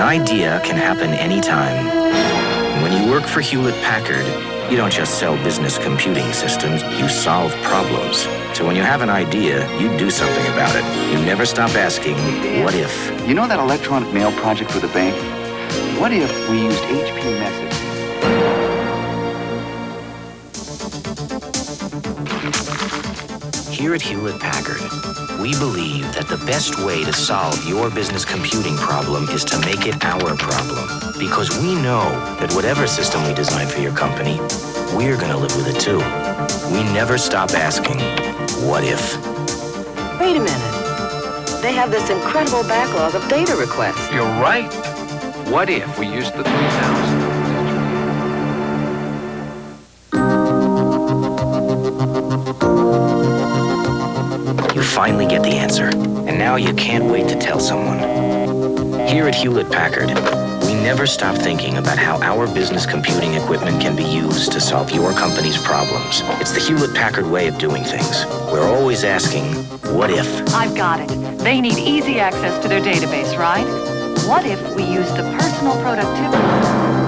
idea can happen anytime. When you work for Hewlett Packard, you don't just sell business computing systems, you solve problems. So when you have an idea, you do something about it. You never stop asking, what if? You know that electronic mail project for the bank? What if we used HP Message? Here at Hewlett Packard, we believe that the best way to solve your business computing problem is to make it our problem. Because we know that whatever system we design for your company, we're going to live with it too. We never stop asking, what if? Wait a minute. They have this incredible backlog of data requests. You're right. What if we used the 3000? Finally get the answer, and now you can't wait to tell someone. Here at Hewlett Packard, we never stop thinking about how our business computing equipment can be used to solve your company's problems. It's the Hewlett Packard way of doing things. We're always asking, what if? I've got it. They need easy access to their database, right? What if we use the personal productivity?